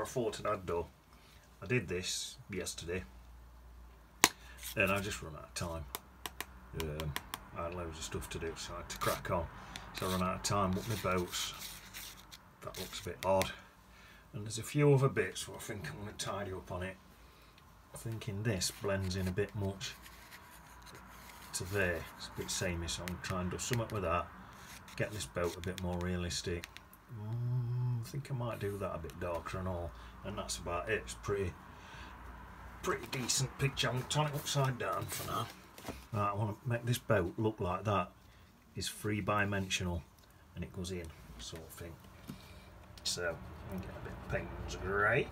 or I thought I'd do. I did this yesterday and I just run out of time. Um, I had loads of stuff to do so I had to crack on. So I run out of time with my boats. That looks a bit odd. And there's a few other bits where I think I'm going to tidy up on it. I'm thinking this blends in a bit much to there. It's a bit samey so I'm going to do something with that. Get this boat a bit more realistic. Mm, I think I might do that a bit darker and all. And that's about it. It's pretty pretty decent picture. I'm turn it upside down for now. Right, I want to make this boat look like that. It's three dimensional and it goes in sort of thing. So I'm get a bit of Payne's grey.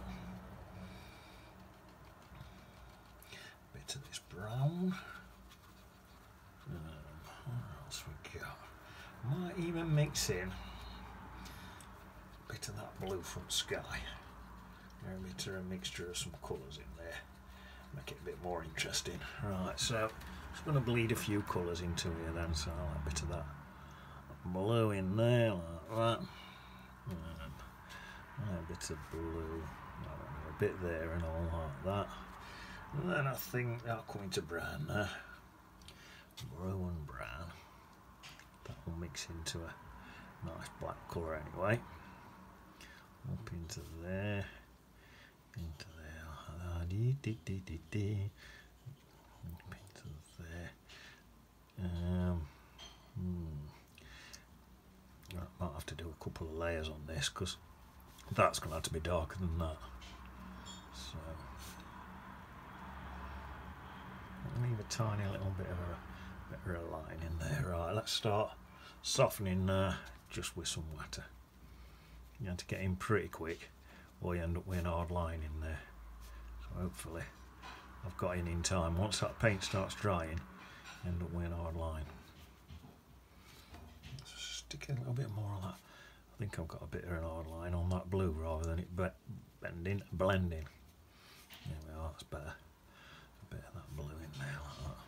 Bit of this brown. Um, what else we got? Might even mix in of that blue from sky. A bit of a mixture of some colours in there. Make it a bit more interesting. Right, so I'm just going to bleed a few colours into here then, so I'll have a bit of that blue in there like that. Um, a bit of blue, a bit there and all like that. And then I think that'll come into brown now. Blue and brown. That will mix into a nice black colour anyway. Up into there, into there, into there. Um, hmm. I might have to do a couple of layers on this because that's going to have to be darker than that. So leave a tiny little bit of a bit of a line in there. Right, let's start softening uh, just with some water. You have to get in pretty quick or you end up with an hard line in there. So hopefully I've got in in time. Once that paint starts drying, end up with an hard line. stick a little bit more of that. I think I've got a bit of an hard line on that blue rather than it bending, blending. There we are, that's better. A bit of that blue in there like that.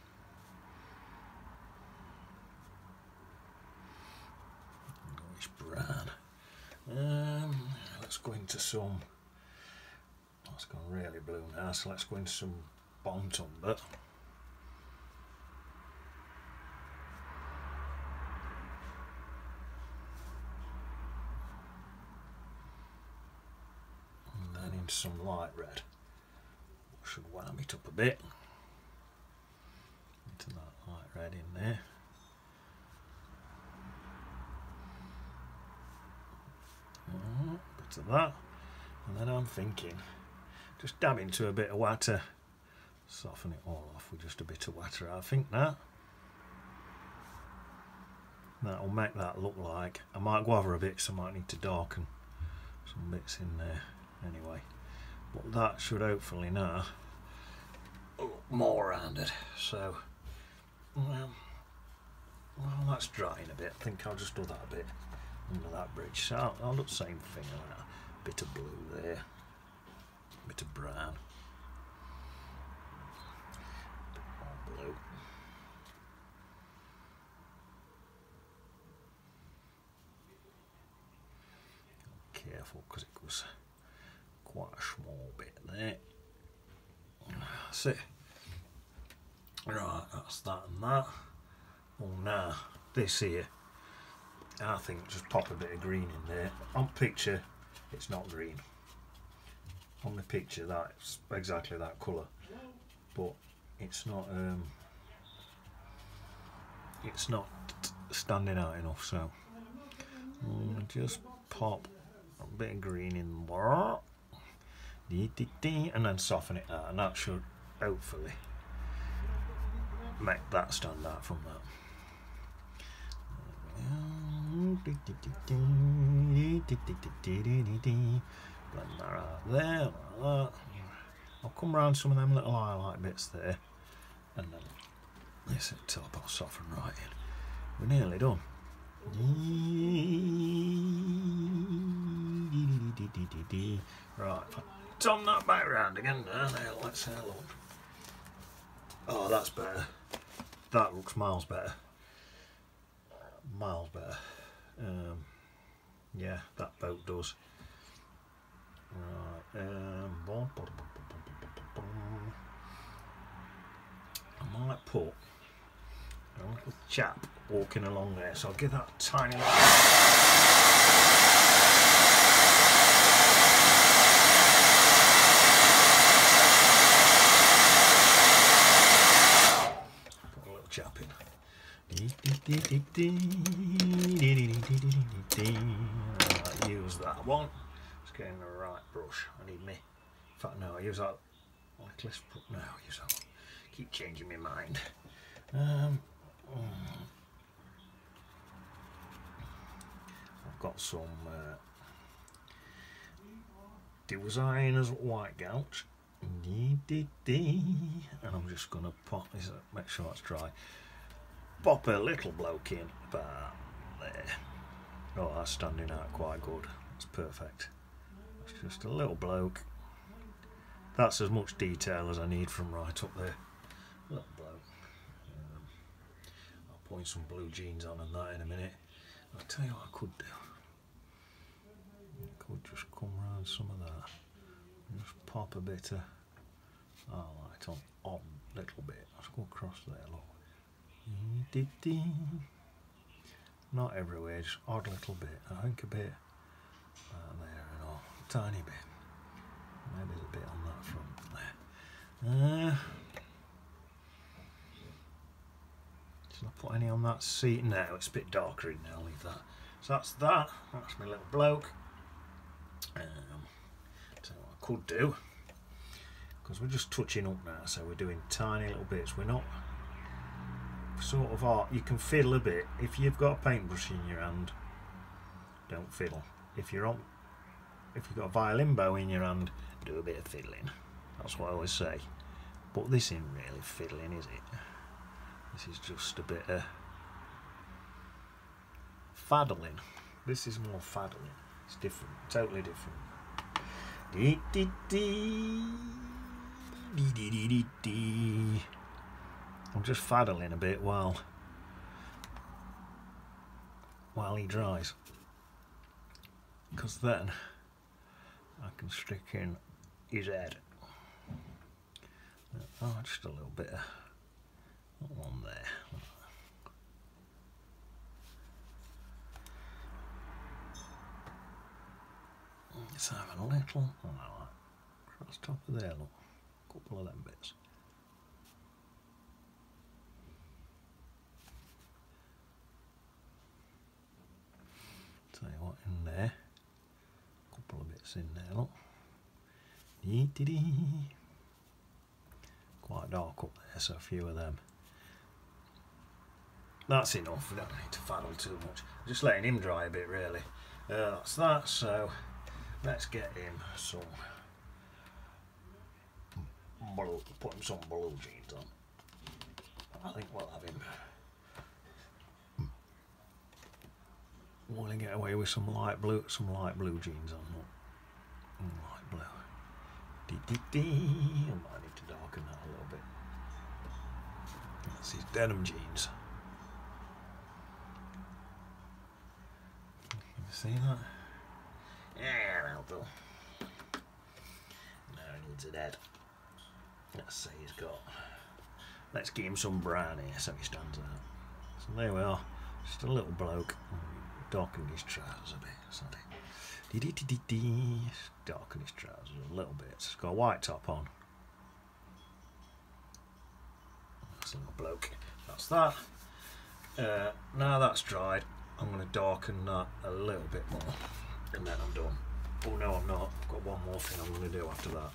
brown. Um, let's go into some. Oh, That's gone really blue now, so let's go into some Burnt Umber. some light red. Should warm it up a bit. Into that light red in there. Bit of that. And then I'm thinking, just dab into a bit of water. Soften it all off with just a bit of water, I think that. That'll make that look like, I might go over a bit so I might need to darken some bits in there anyway but that should hopefully now more rounded so well, well that's drying a bit I think I'll just do that a bit under that bridge so I'll, the same thing that. bit of blue there bit of brown bit blue careful because it goes quite a small bit there. That's it. Right, that's that and that. Oh now, this here, I think just pop a bit of green in there. On picture, it's not green. On the picture, that's exactly that colour. But it's not, um, it's not standing out enough, so um, just pop a bit of green in there and then soften it out and that should hopefully make that stand out from that I'll come around some of them little highlight bits there and then this at top I'll soften right in we're nearly done right turn that back round again. Now let's have a look. Oh, that's better. That looks miles better. Miles better um, yeah that boat does. Right um, I might put a little chap walking along there so I'll give that tiny little chap in. Use that one. Just getting the right brush. I need me. In fact, no, I use that. Let's put no. I use that. One. Keep changing my mind. Um, mm. I've got some uh, designers white gouache. And I'm just going to pop this, up, make sure it's dry. Pop a little bloke in about there. Oh, that's standing out quite good. That's perfect. It's just a little bloke. That's as much detail as I need from right up there. Little bloke. Um, I'll point some blue jeans on and that in a minute. I'll tell you what I could do. I could just come round some of that. Just pop a bit of highlight on, on a little bit. Let's go across there, look. Not everywhere, just odd little bit. I think a bit uh, there and all. Tiny bit. Maybe a bit on that front there. Uh, should I put any on that seat? No, it's a bit darker in there, I'll leave that. So that's that. That's my little bloke. Um, so what I could do, because we're just touching up now, so we're doing tiny little bits. We're not sort of art. You can fiddle a bit. If you've got a paintbrush in your hand, don't fiddle. If you're on, if you've got a violin bow in your hand, do a bit of fiddling. That's what I always say. But this isn't really fiddling, is it? This is just a bit of faddling. This is more faddling. It's different, totally different. Dee dee dee. Dee dee dee dee. I'm just faddling a bit while while he dries. Because then I can stick in his head. Oh, just a little bit of one there. Let's have a little oh, across top of there, look. a couple of them bits. Tell you what, in there, couple of bits in there, look. Dee dee dee. Quite dark up there, so a few of them. That's enough, we don't need to faddle too much. Just letting him dry a bit, really. Uh, that's that, so let's get him some blue, put him some blue jeans on. I think we'll have him. Want to get away with some light blue, some light blue jeans on. Look. Mm, Light blue. Dee dee dee. I might need to darken that a little bit. That's his denim jeans. You see that? Yeah, that'll do. He needs a head. Let's say he's got. Let's give him some brown here so he stands out. So there we are. Just a little bloke. Darkened his trousers a bit, dee dee. His trousers a little bit. He's got a white top on. That's a little bloke. That's that. Uh, now that's dried, I'm going to darken that a little bit more. And then I'm done. Oh no, I'm not. I've got one more thing I'm going to do after that.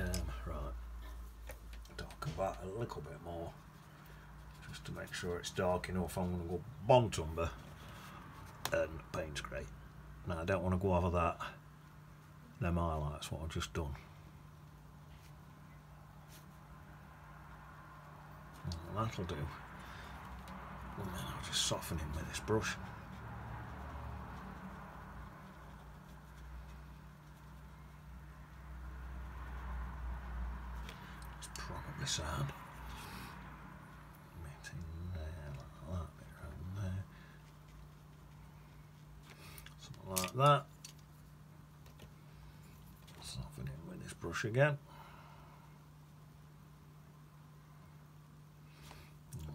Um, right. Darken that a little bit more. Just to make sure it's dark enough, I'm going to go Burnt Umber and Payne's Grey. Now I don't want to go over that. Them highlights, what I've just done. And that'll do. And then I'll just soften him with this brush. It's probably sad. Bit in there, like that, bit around there. Something like that. brush again.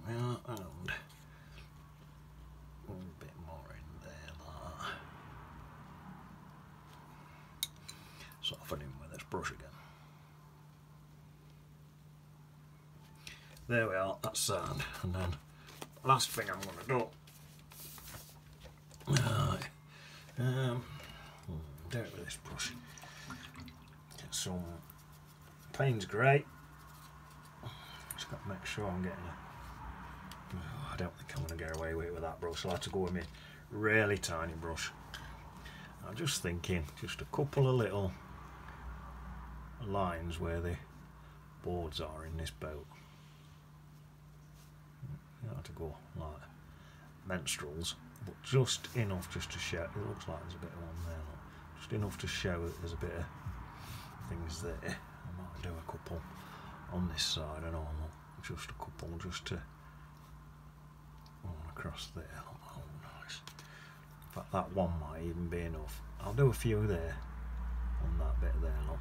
Yeah, and a bit more in there. Like Soften him with this brush again. There we are, that's sand. And then last thing I'm going to do. Um, do it with this brush. Some Payne's Grey. Just got to make sure I'm getting a. Oh, I don't think I'm going to get away with it with that brush. I'll have to go with my really tiny brush. I'm just thinking, just a couple of little lines where the boards are in this boat. You have to go like menstruals, but just enough just to show. It looks like there's a bit of one there, look. just enough to show that there's a bit of things there. Eh, I might do a couple on this side and all, just a couple just to one across there. Oh, nice. In fact, that one might even be enough. I'll do a few there on that bit there, look.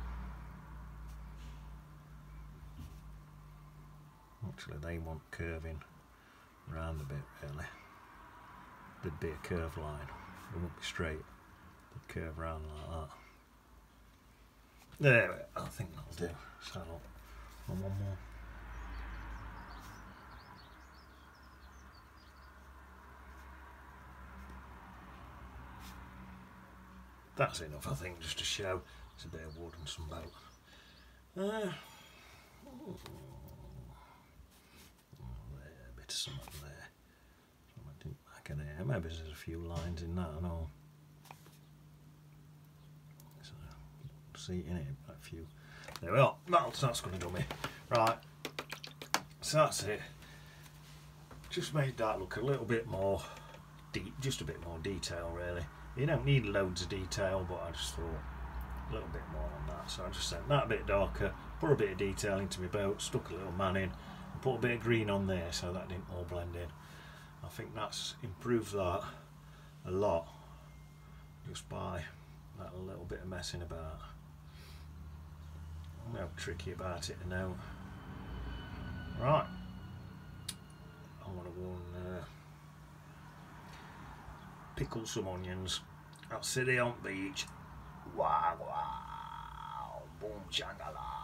Actually, they want curving round a bit, really. There'd be a curved line. It wouldn't be straight. They'd curve round like that. There, I think that'll do. So, one more. That's enough, I think, just to show it's a bit of wood and some boat. Uh, oh, there, a bit of something there. Something back in there. Maybe there's a few lines in that and all. So, see in it, a few. There we are. That's, that's going to do me. Right. So that's it. Just made that look a little bit more deep, just a bit more detail, really. You don't need loads of detail, but I just thought a little bit more on that. So I just sent that a bit darker, put a bit of detail into my boat, stuck a little man in, and put a bit of green on there so that didn't all blend in. I think that's improved that a lot just by that little bit of messing about. No tricky about it now. Right. I want to and uh, pickle some onions at City on Beach. Wow, wow, boom, changala.